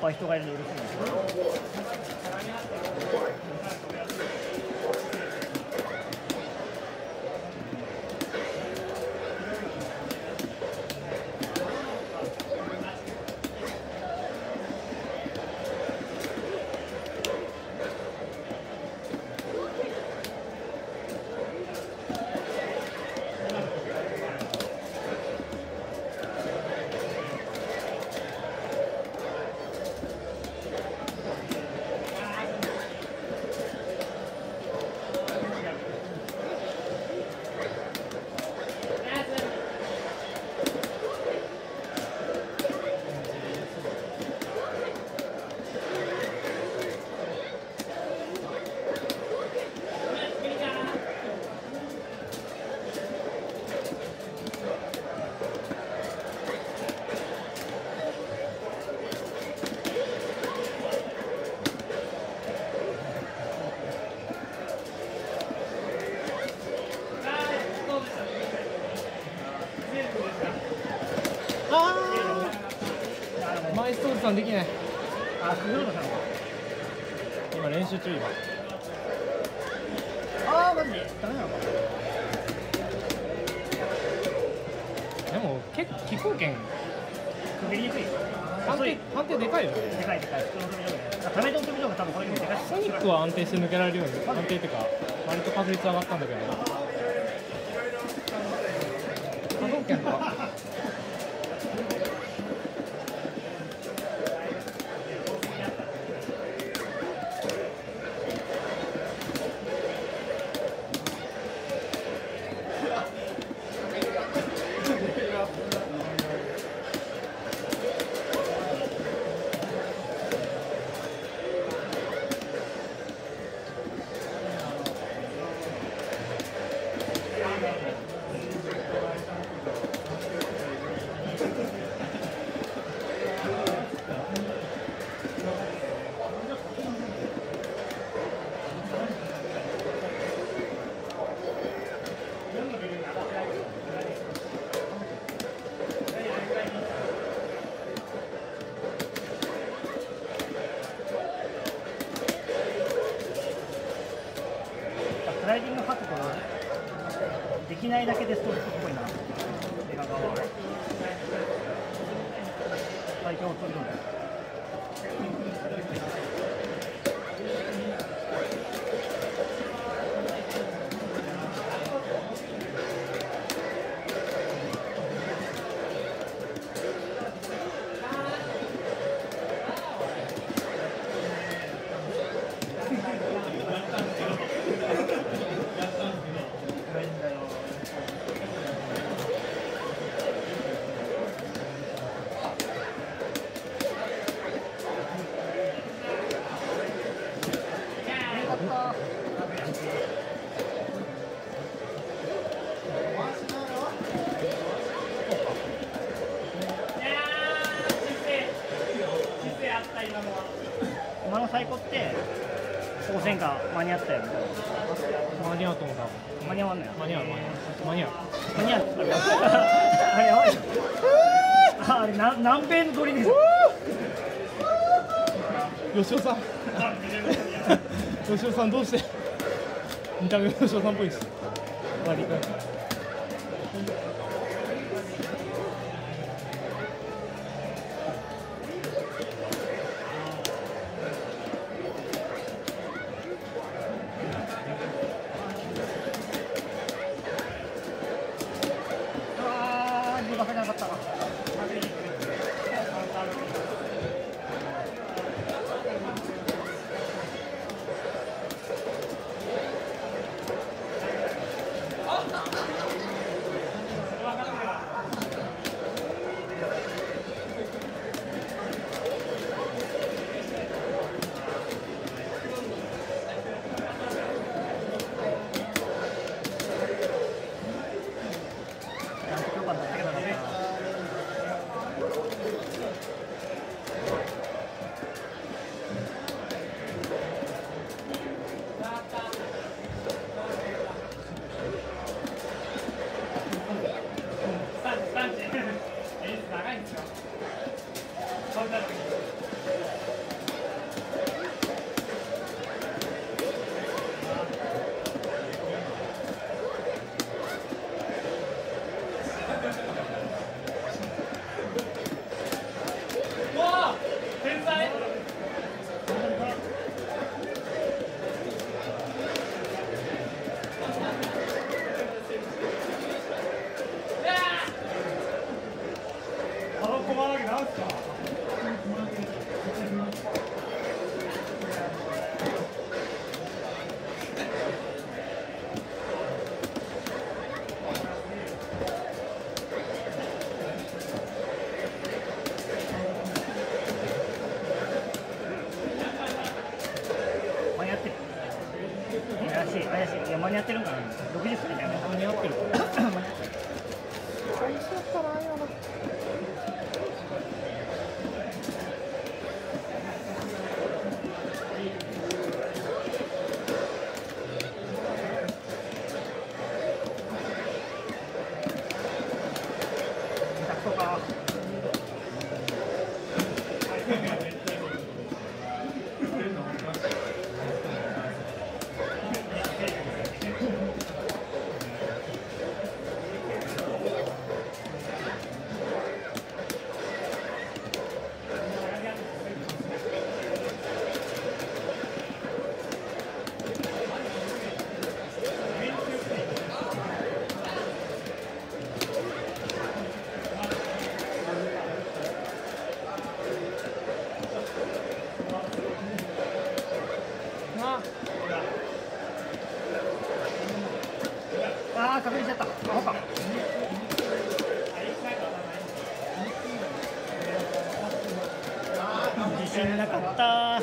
ぱい人がいるの嬉しいですでかいよね。でかいでかい。普通の飛び道具ねための飛び道具多分これよりでかいソニックは安定して抜けられるように安定っていうか割と確率上がったんだけどライディングハットとできないだけでストレスっぽいな。映画側は最強飛び道具今の最高って当選か間に合ったよみたい間に合うと思ったな間に合わんのよ間に合う間に合う。間に合う。あれやばいよ。ああれな何ページ取りです吉尾さん。吉尾さんどうして？見た目吉尾さんっぽいし割り勘あ確認しちゃった。アホか自信なかった。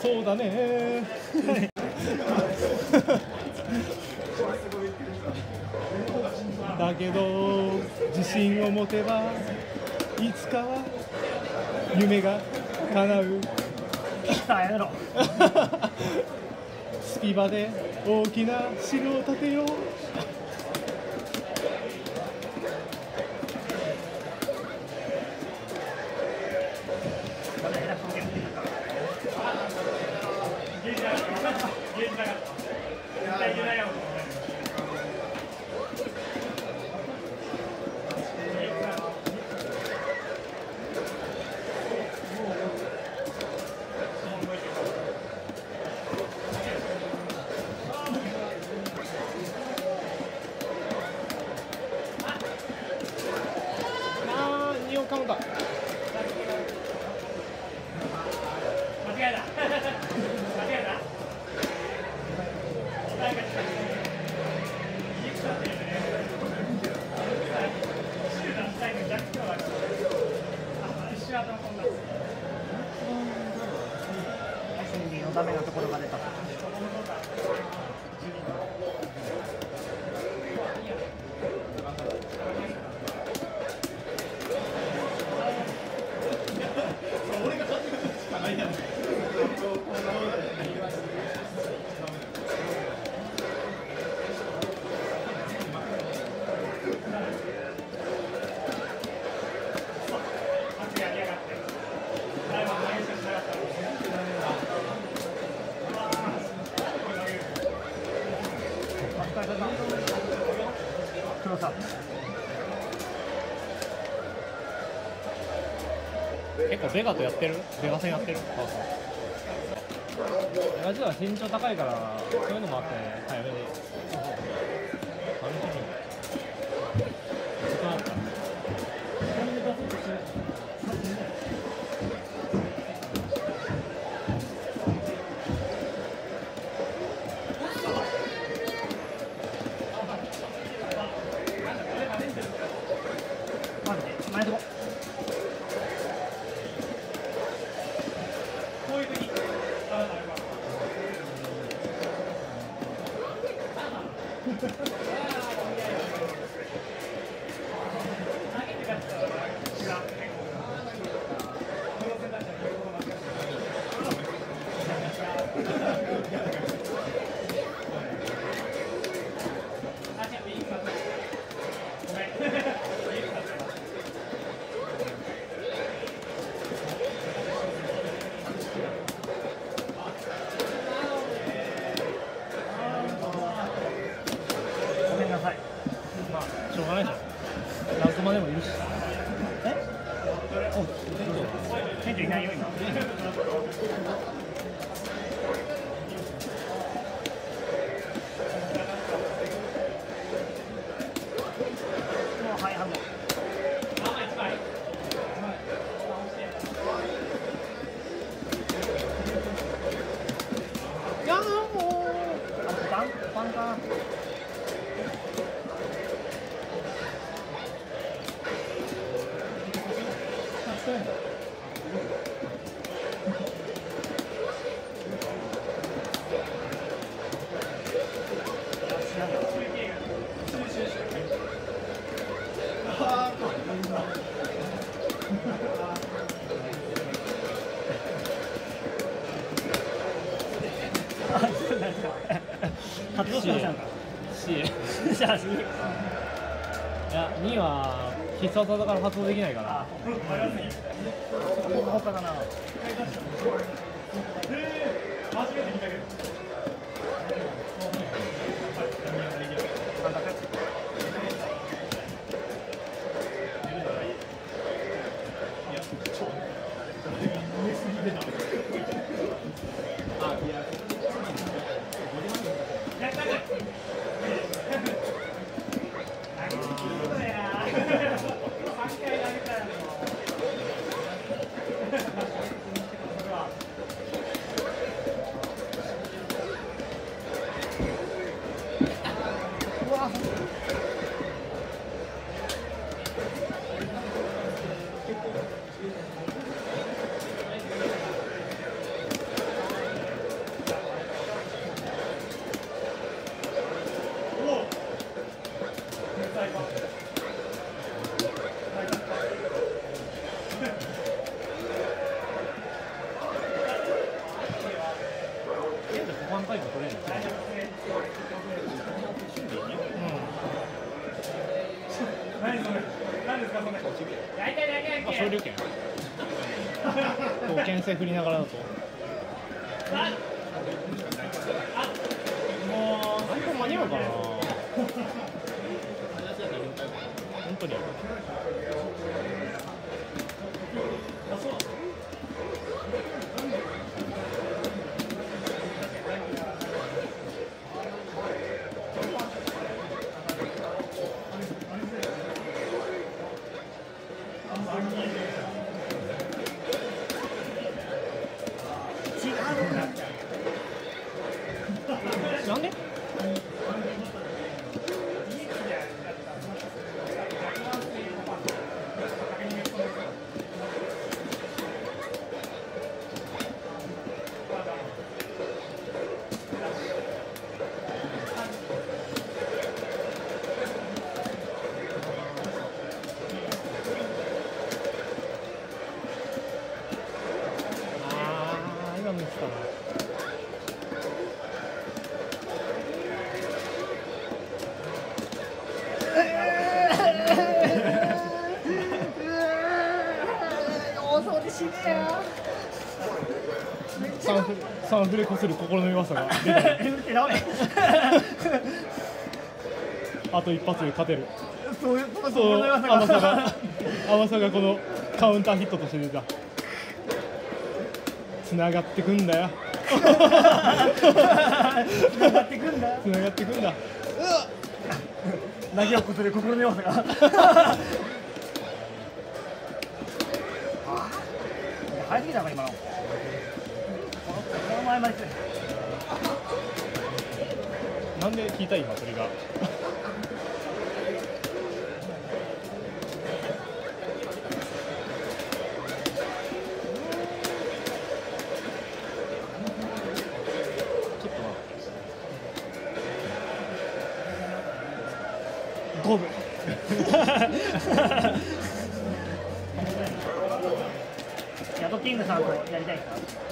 そうだね。だけど自信を持てばいつかは夢が叶う。さあやめろ スピバで大きな城を建てよう。ベガとやってる？ベガ戦やってる？ラジオは身長高いからそういうのもあって早めでもいるしえ？店長いないよ今。活動したのか C じゃあ C いや2は必殺技から発動できないからほかかなた回振りながらだと。サンフレこする心の弱さが。出てダメあと一発で勝てる。そういう心の弱さ甘さがが甘さがこのカウンターヒットとして出た。つながってくんだよ。繋がってくんだ。つながってくんだ。投げを崩れる心の弱さがた今それが。ヤドキングさんとやりたいですか？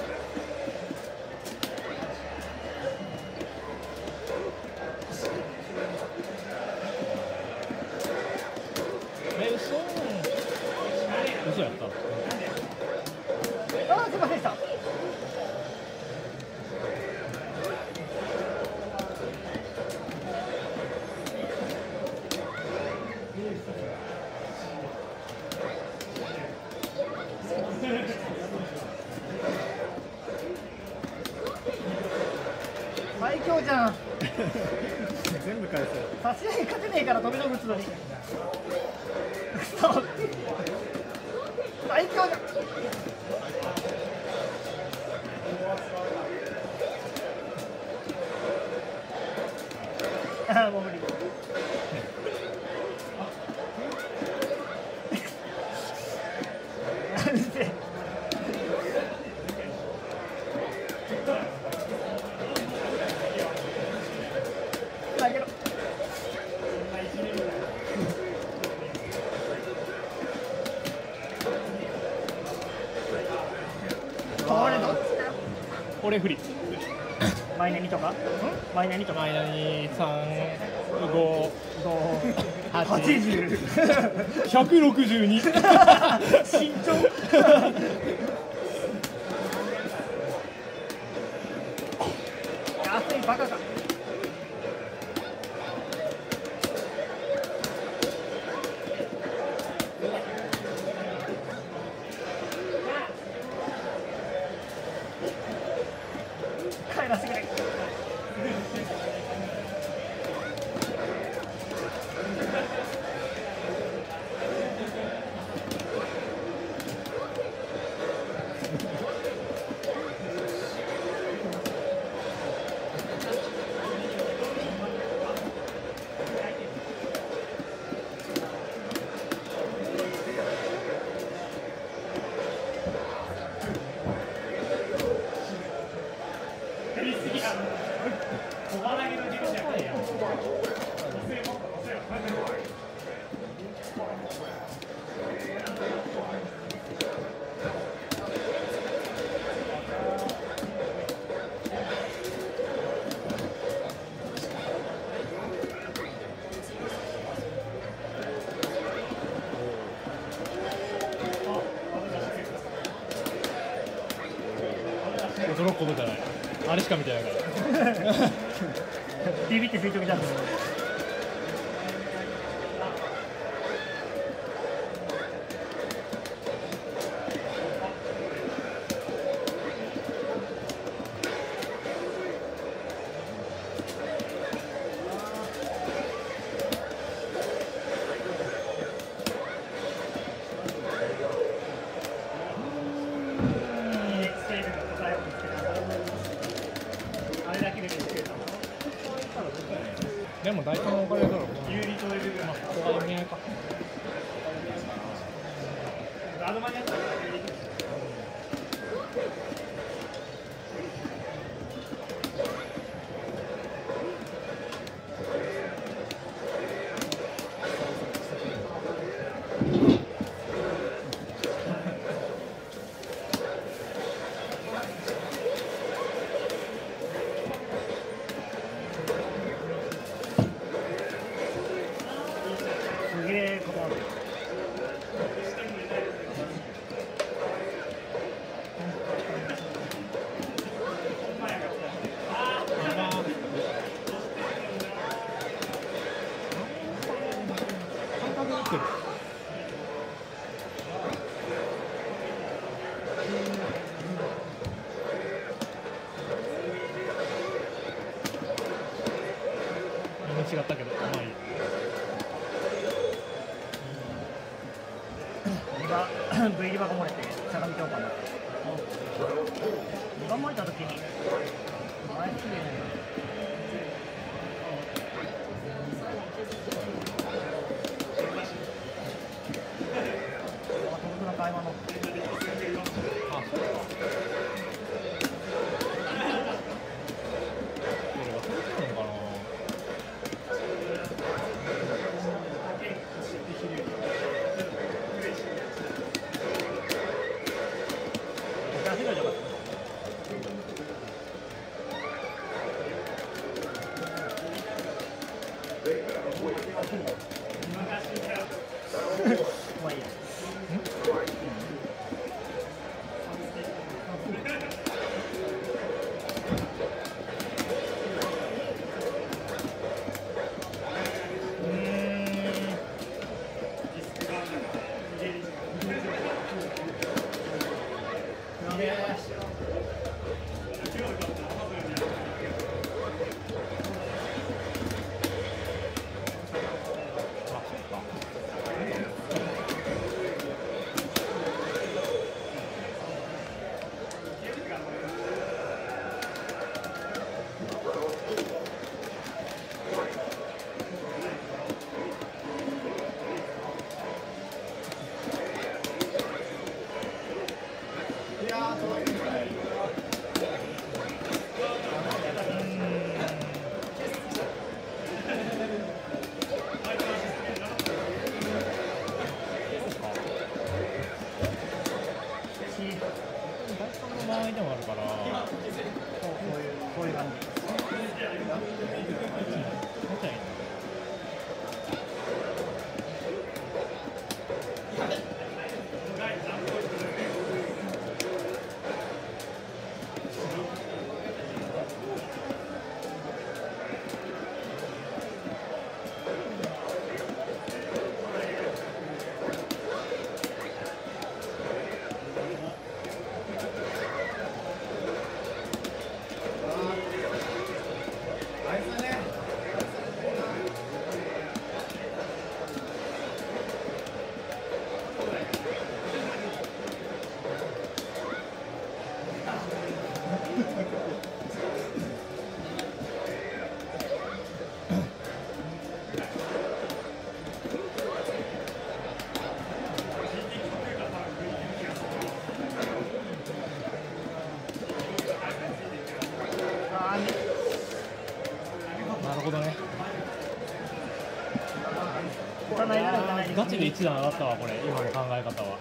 最強じゃん。全部返せ差し上げ勝てねえから飛び道具打つのに。最強じゃんマイナニとマイナニ三五五八。十。百六十二。身長安いバカか。かみたい。ビビって垂直たんです。Come on. なるほどねガチで一段上がったわこれ今の考え方は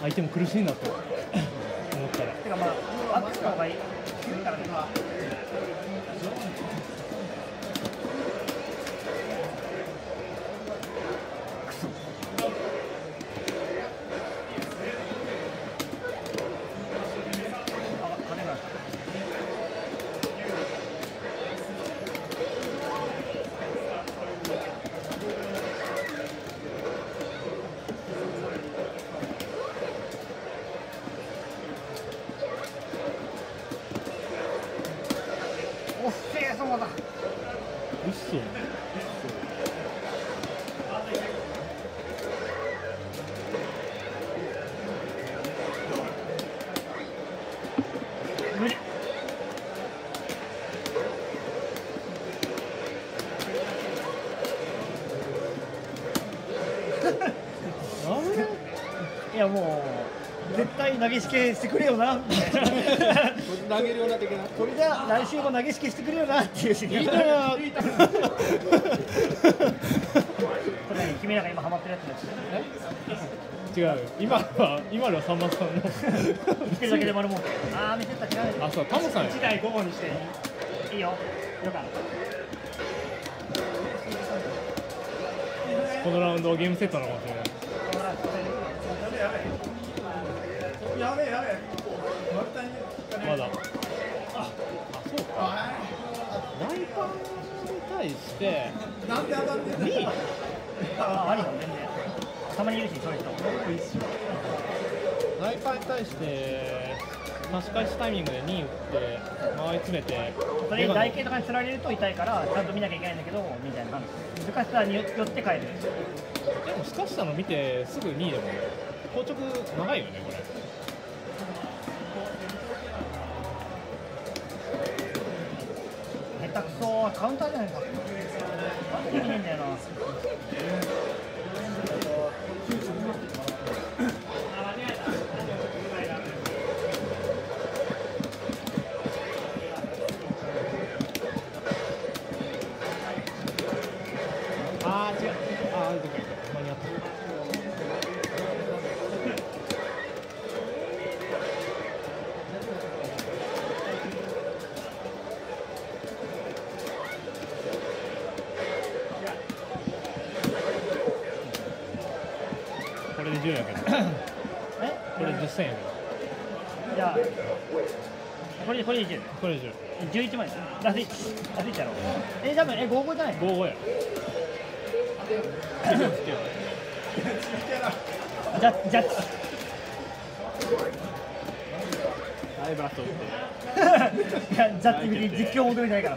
相手も苦しいんだと 思ったらてかまあ、バックの方がいい。からね。う絶対投げしけしてくれよな。みたいな投げるような的なこれじゃ来週も投げしけしてくれよなっていうシーンいいなこれ君らが。今ハマってるやつです違う今は今のはさんまさんの見てるだけで丸もああ見てた違うあそうタモさんや1台午後にしていいよよかったこのラウンドゲームセットなのかもしれないまだああそうか。ライパンに対して。2位あありよ全然たまにいるしそういう人ライパンに対して差し返しタイミングで2位打って回り詰めてそれに台形とかにつられると痛いからちゃんと見なきゃいけないんだけどみたいな感じ。難しさによって帰る。でもすかしたの見てすぐ2位でも硬直長いよねこれカウンターじゃないかなんでできねえんだ。よなああ違うああどっ6000円じゃあこれこれいける？これいける。11枚だいゃろ。え多分え55じゃない？55や。じゃッジャッジブラストって。いやジャッジ見て実況求めてないから。